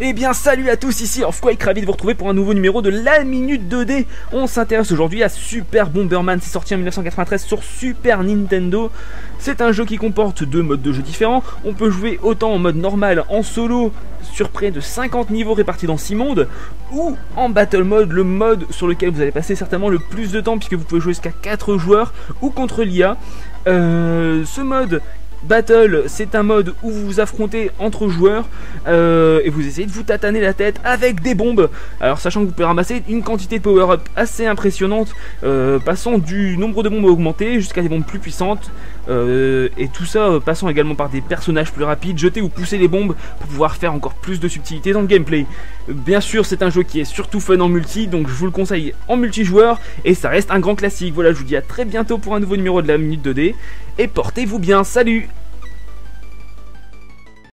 Eh bien salut à tous ici Earthquake, ravi de vous retrouver pour un nouveau numéro de la Minute 2D. On s'intéresse aujourd'hui à Super Bomberman, c'est sorti en 1993 sur Super Nintendo. C'est un jeu qui comporte deux modes de jeu différents. On peut jouer autant en mode normal, en solo, sur près de 50 niveaux répartis dans 6 mondes, ou en Battle Mode, le mode sur lequel vous allez passer certainement le plus de temps puisque vous pouvez jouer jusqu'à 4 joueurs, ou contre l'IA. Euh, ce mode Battle, c'est un mode où vous vous affrontez entre joueurs euh, et vous essayez de vous tataner la tête avec des bombes. Alors sachant que vous pouvez ramasser une quantité de power-up assez impressionnante, euh, passant du nombre de bombes augmenté jusqu'à des bombes plus puissantes, euh, et tout ça passant également par des personnages plus rapides, jeter ou pousser les bombes pour pouvoir faire encore plus de subtilité dans le gameplay. Bien sûr, c'est un jeu qui est surtout fun en multi, donc je vous le conseille en multijoueur et ça reste un grand classique. Voilà, je vous dis à très bientôt pour un nouveau numéro de la Minute 2D et portez-vous bien. Salut